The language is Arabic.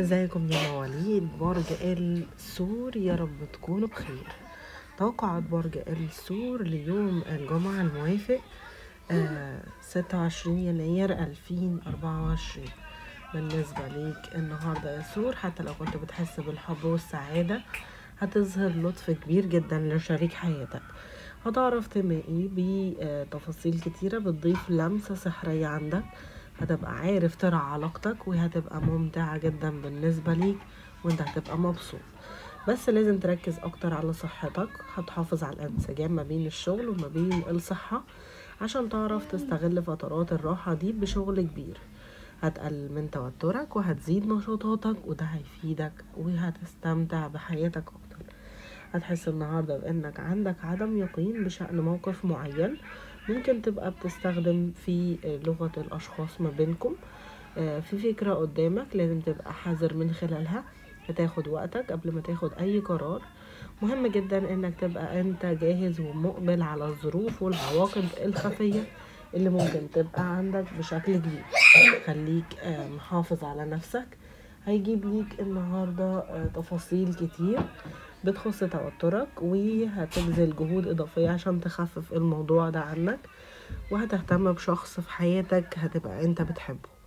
ازيكم يا مواليد برج الثور يا رب تكونوا بخير. توقعات برج الثور ليوم الجمعة الموافق آه 26 يناير 2024 بالنسبة ليك النهاردة يا ثور حتى لو كنت بتحس بالحب والسعادة هتظهر لطف كبير جدا لشريك حياتك. هتعرف تمائي بتفاصيل كتيرة بتضيف لمسة سحرية عندك. هتبقى عارف ترعى علاقتك وهتبقى ممتعة جدا بالنسبة ليك وانت هتبقى مبسوط. بس لازم تركز أكتر على صحتك. هتحافظ على الانسجام ما بين الشغل وما بين الصحة عشان تعرف تستغل فترات الراحة دي بشغل كبير. هتقلل من توترك وهتزيد نشاطاتك وده هيفيدك وهتستمتع بحياتك أكتر. هتحس النهاردة بأنك عندك عدم يقين بشأن موقف معين ممكن تبقى بتستخدم في لغة الأشخاص ما بينكم. في فكرة قدامك لازم تبقى حذر من خلالها هتاخد وقتك قبل ما تاخد أي قرار. مهم جدا إنك تبقى أنت جاهز ومقبل على الظروف والعواقب الخفية اللي ممكن تبقى عندك بشكل كبير. خليك محافظ على نفسك. هيجيب ليك النهاردة تفاصيل كتير. بتخص توترك وهتبذل جهود إضافية عشان تخفف الموضوع ده عنك وهتهتم بشخص في حياتك هتبقى أنت بتحبه.